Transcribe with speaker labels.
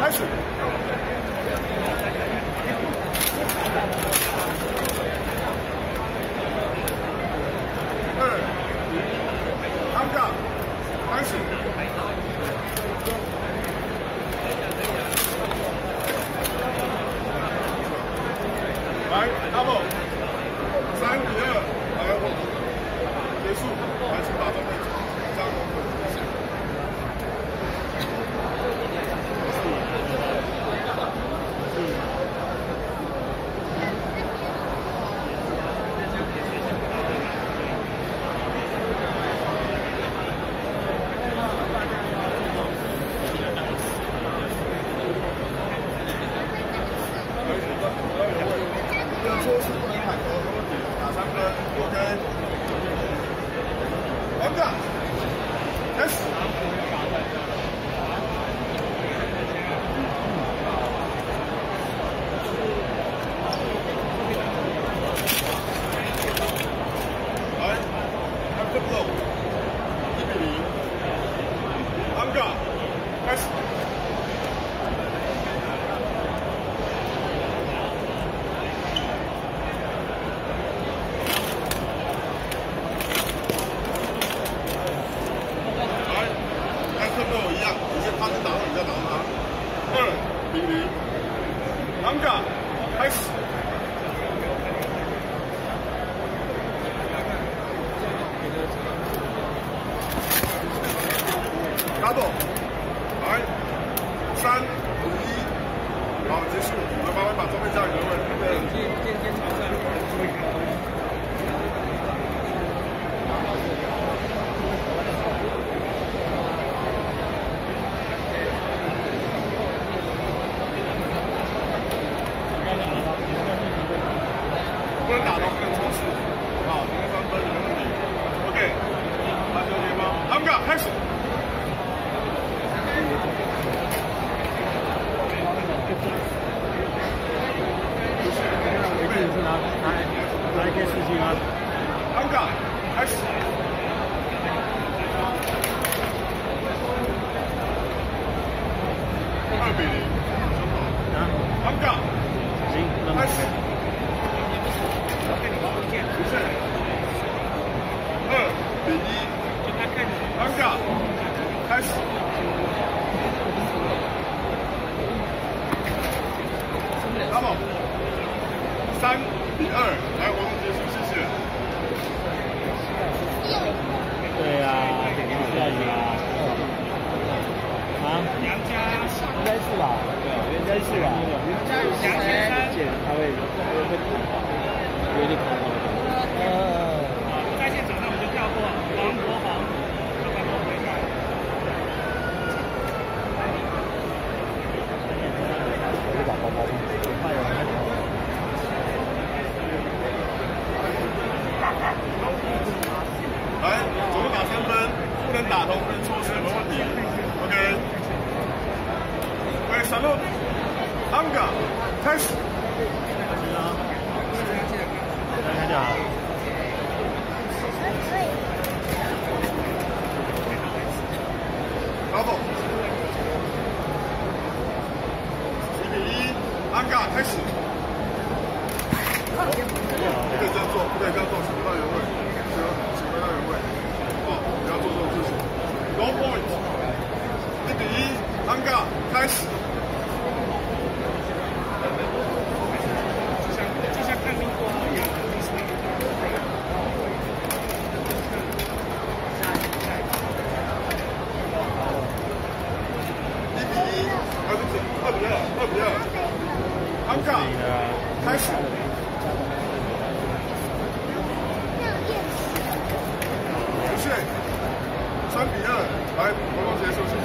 Speaker 1: 开始。措施不能砍头，没问题，打三分，OK。王哥，开始。来，After blow，一比零。王哥，开始。来，跟跟跟我一样，直接趴着打，你再打他。二比零，昂嘎，开始。加动来，三五一，好，结束。来，麻烦把装备交给各位。对。不能打到不能冲刺，好，这个三分没问题。OK，篮球联盟，他们俩开始。回去是拿拿拿一件事情啊。他们俩开始。二比零，啊，他们俩行，那么开始。
Speaker 2: 不是，二比一，他们俩开始。阿宝，第
Speaker 1: 二，来，活动结束，谢谢。
Speaker 2: 对呀，肯定是要赢啊。啊？杨家应该是吧？对应该是吧？杨先生减他会会会有点考虑。呃，在现场，那我们。就跳过王国豪，六百多回来。我就把包包放这，怕有人来抢。
Speaker 1: 来，总共打三分，不能打头，不能错失，没
Speaker 2: 问题。OK。喂，闪露，安嘎，开始。来看见啊。老总，一
Speaker 1: 比一，安嘎，开始。不可以这样做，不可以这样做，请回到原位，行，二十块哦不要做做自己都不好意思一比一尴尬开始就像
Speaker 2: 就像看中一样一
Speaker 1: 二比二二比二安卡开始。来，活动结束。